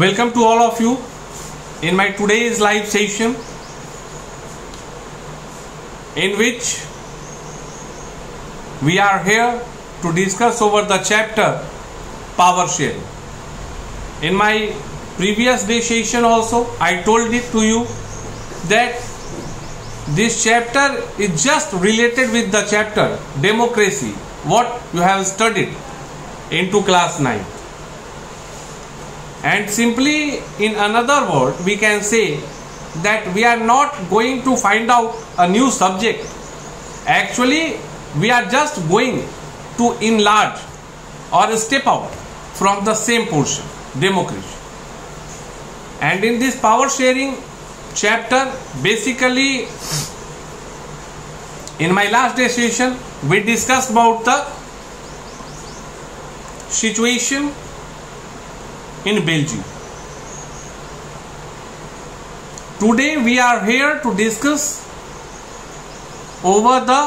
welcome to all of you in my today's live session in which we are here to discuss over the chapter PowerShell. In my previous day session also I told it to you that this chapter is just related with the chapter democracy what you have studied into class 9 and simply in another word we can say that we are not going to find out a new subject actually we are just going to enlarge or step out from the same portion democracy and in this power sharing chapter basically in my last day session we discussed about the situation in Belgium. Today we are here to discuss over the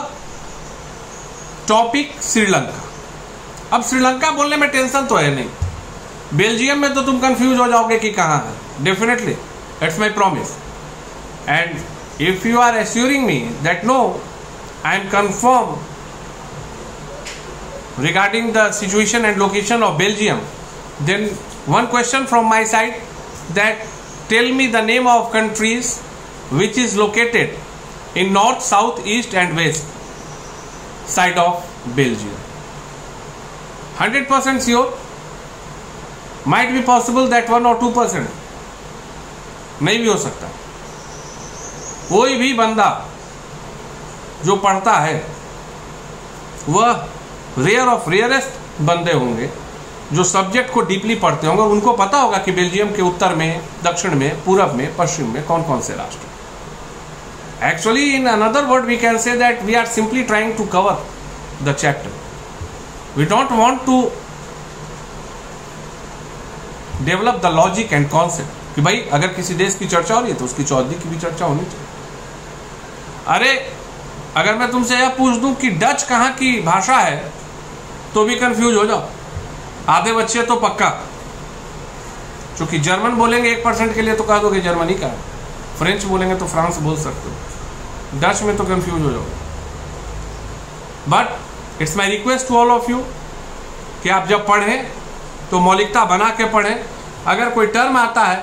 topic Sri Lanka अब श्रीलंका बोलने में tension तो है नहीं Belgium में तो तुम confuse हो जाओगे कि कहां है definitely it's my promise and if you are assuring me that no I am confirm regarding the situation and location of Belgium then one question from my side that tell me the name of countries which is located in north south east and west side of belgium 100% sure might be possible that one और two percent नहीं भी हो सकता कोई भी बंदा जो पढ़ता है वह रेयर ऑफ रेयरेस्ट बंदे होंगे जो सब्जेक्ट को डीपली पढ़ते होंगे उनको पता होगा कि बेल्जियम के उत्तर में दक्षिण में पूरब में पश्चिम में कौन कौन से राष्ट्र actually in another word we can say that we are simply trying to cover the chapter we don't want to develop the logic and concept कि भाई अगर किसी देश की चर्चा हो रही है तो उसकी चौधरी की भी चर्चा होनी चाहिए अरे अगर मैं तुमसे यह पूछ दूं कि डच कहाँ की भाषा है तो भी कंफ्यूज हो जाओ आधे बच्चे तो पक्का क्योंकि जर्मन बोलेंगे एक परसेंट के लिए तो कह दोगे जर्मनी का फ्रेंच बोलेंगे तो फ्रांस बोल सकते हो डच में तो कंफ्यूज हो जाओगे but it's my request to all of you कि आप जब पढ़ें तो मौलिकता बना के पढ़ें अगर कोई टर्म आता है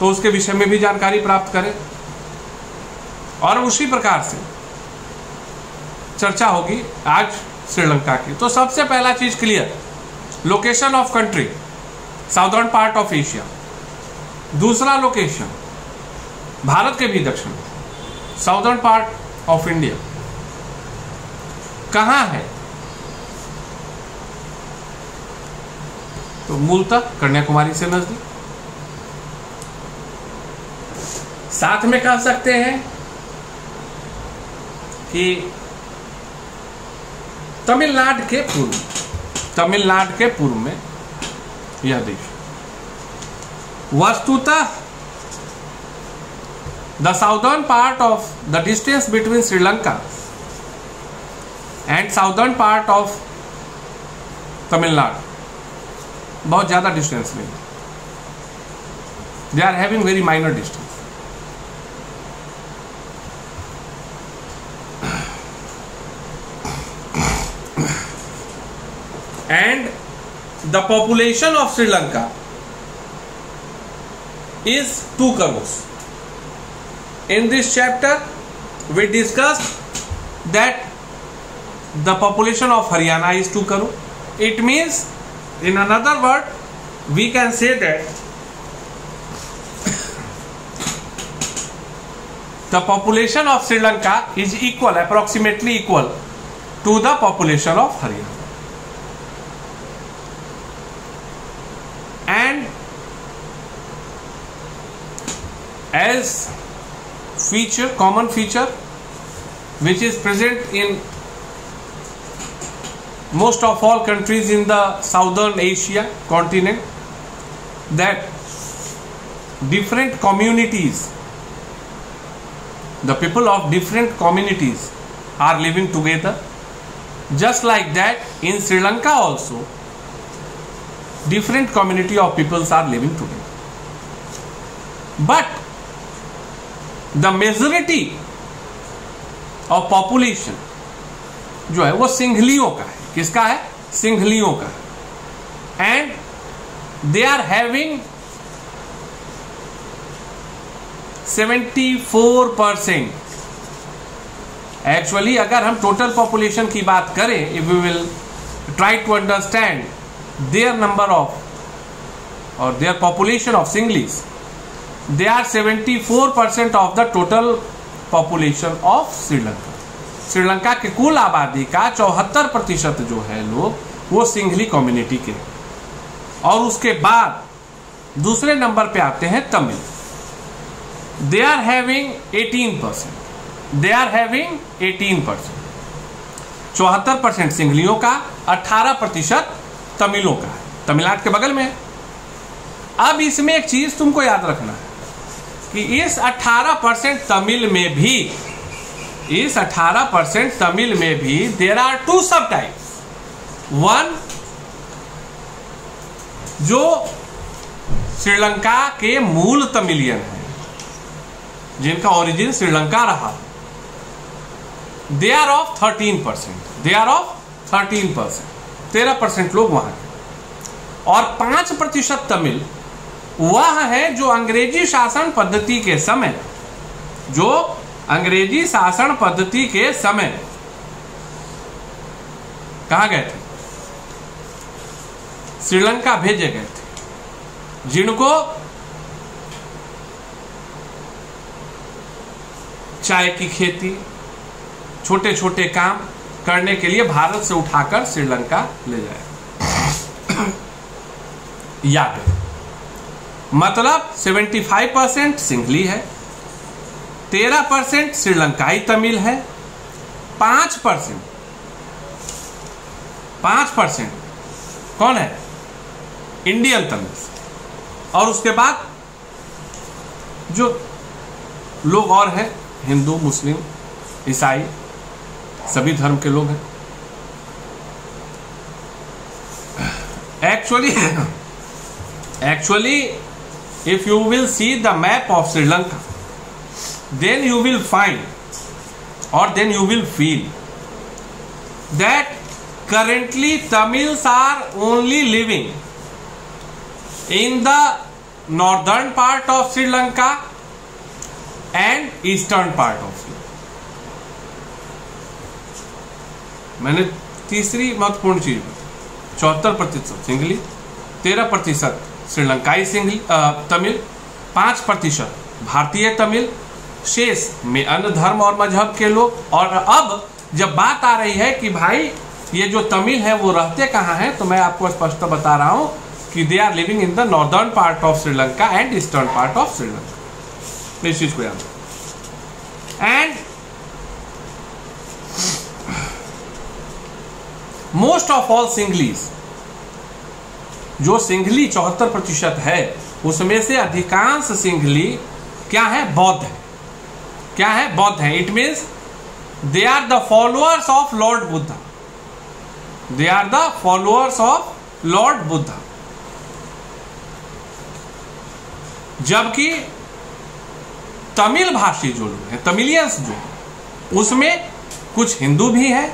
तो उसके विषय में भी जानकारी प्राप्त करें और उसी प्रकार से चर्चा होगी आज श्रीलंका की तो सबसे पहला चीज़ clear location of country southern part of Asia दूसरा लोकेशन भारत के भी दक्षिण साउदर्न पार्ट ऑफ इंडिया कहाँ है तो मूलतः कन्याकुमारी से नजदीक साथ में कह सकते हैं कि तमिलनाडु के पूर्व तमिलनाडु के पूर्व में यह देश वस्तुतः the southern part of the distance between Sri Lanka and southern part of Tamil Nadu बहुत ज्यादा डिस्टेंस में they are having very minor distance and the population of Sri Lanka is 2 crores. In this chapter, we discussed that the population of Haryana is 2 crore. It means, in another word, we can say that the population of Sri Lanka is equal, approximately equal to the population of Haryana. as feature common feature which is present in most of all countries in the southern asia continent that different communities the people of different communities are living together just like that in sri lanka also different community of peoples are living together but the majority of population जो है वो सिंघलियों का है किसका है सिंघलियों का and they are having 74 percent actually अगर हम टोटल पॉपुलेशन की बात करें if you will try to understand their number of और their population of Sinhalese seventy four 74% of the total population of Sri Lanka Sri Lanka के कुल आबादी का चौहत्तर प्रतिशत जो है लोग वो सिंघली कम्युनिटी के और उसके बाद दूसरे नंबर पे आते हैं Tamil they are having eighteen percent they are having eighteen percent चौहत्तर परसेंट सिंघलियों का अट्ठारह प्रतिशत तमिलों का तमिलनाडु के बगल में अब इसमें एक चीज तुमको याद रखना है कि इस 18 परसेंट तमिल में भी इस 18 परसेंट तमिल में भी there are two sub type one जो श्रीलंका के मूल तमिलियन है जिनका ओरिजिन श्रीलंका रहा they are of thirteen percent they are of thirteen percent तेरह परसेंट लोग वहां के और पांच प्रतिशत तमिल वह है जो अंग्रेजी शासन पद्धति के समय जो अंग्रेजी शासन पद्धति के समय कहा गए थे श्रीलंका भेजे गए थे जिनको चाय की खेती छोटे छोटे काम करने के लिए भारत से उठाकर श्रीलंका ले जाए याद है मतलब 75 परसेंट सिंघली है 13 परसेंट श्रीलंकाई तमिल है 5 परसेंट पांच परसेंट कौन है इंडियन तमिल और उसके बाद जो लोग और हैं हिंदू मुस्लिम ईसाई सभी धर्म के लोग हैं actually actually if you will see the map of Sri Lanka, then you will find or then you will feel that currently Tamils are only living in the northern part of Sri Lanka and eastern part of Sri मैंने तीसरी महत्वपूर्ण चीज चौहत्तर प्रतिशत singly तेरह प्रतिशत श्रीलंकाई सिंधी तमिल पाँच प्रतिशत भारतीय तमिल शेष में अन्य धर्म और मजहब के लोग और अब जब बात आ रही है कि भाई ये जो तमिल है वो रहते कहाँ हैं तो मैं आपको स्पष्ट बता रहा हूँ कि they are living in the northern part of Sri Lanka and eastern part of Sri Lanka इस चीज को याद and most of all Sinhalese जो सिंघली चौहत्तर प्रतिशत है उसमें से अधिकांश सिंघली क्या है बौद्ध है क्या है बौद्ध है it means they are the followers of lord Buddha they are the followers of lord Buddha जबकि तमिल भाषी जो लोग हैं तमिलियंस जो उसमें कुछ हिंदू भी है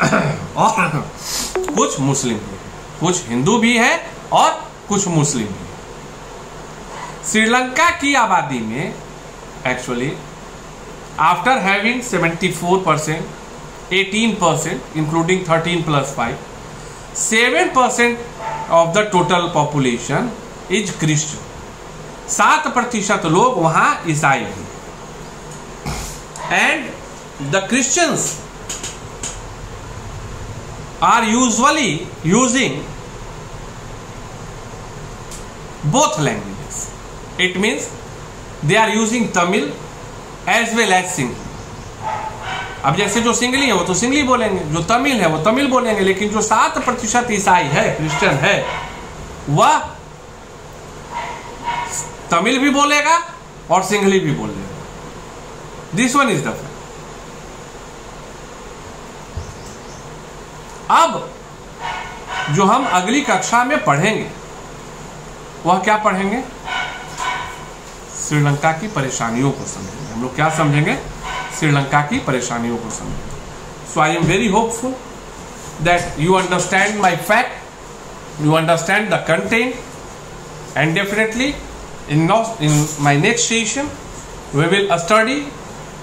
और कुछ मुस्लिम भी कुछ हिंदू भी हैं और कुछ मुस्लिम भी श्रीलंका की आबादी में actually after having 74 percent eighteen percent including thirteen plus five seven percent of the total population is Christian सात प्रतिशत लोग वहाँ ईसाई हैं and the Christians are usually using both languages. It means they are using Tamil as well as sinhala अब जैसे जो singly है वो तो सिंगली बोलेंगे जो तमिल है वो तमिल बोलेंगे लेकिन जो सात प्रतिशत ईसाई है क्रिश्चियन है वह तमिल भी बोलेगा और सिंगली भी बोलेगा this one is the fact अब जो हम अगली कक्षा में पढ़ेंगे वह क्या पढ़ेंगे श्रीलंका की परेशानियों को समझेंगे हम लोग क्या समझेंगे श्रीलंका की परेशानियों को समझेंगे so I am very hopeful that you understand my fact you understand the content and definitely in in my next session we will study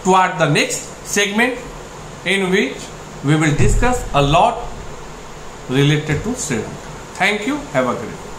to toward the next segment in which we will discuss a lot related to Sri Thank you. Have a great day.